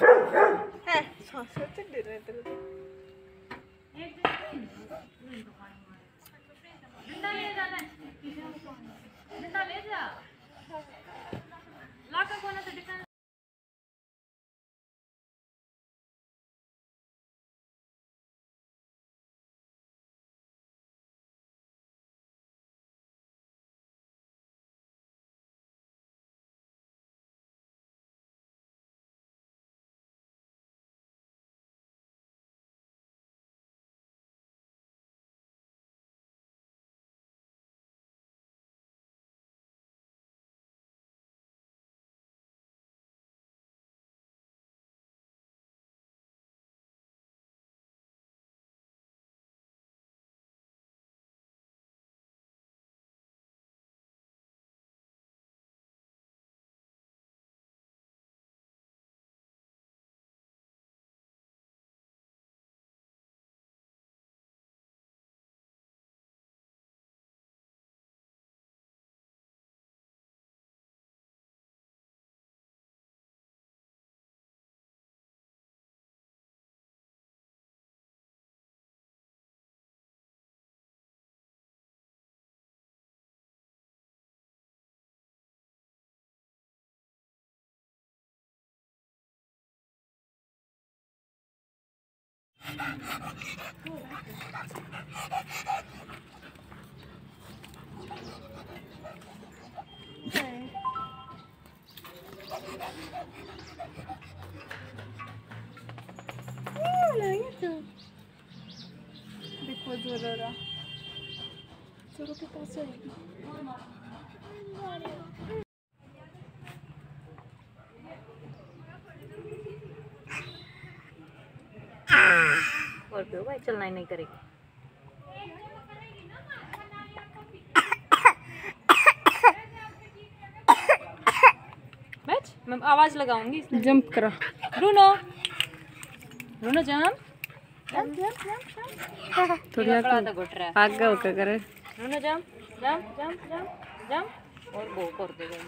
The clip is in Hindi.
Heh, sansür de É. Olha isso! Depois do ororó. Tudo que tá passou aí. Scorpio bike चलना ही नहीं करेगी। मैं आवाज़ लगाऊँगी जंप करो। रूनो रूनो जंप थोड़ी आगे तो घुट रहा है। आगे होकर करे। रूनो jump jump jump jump jump और वो कर देगा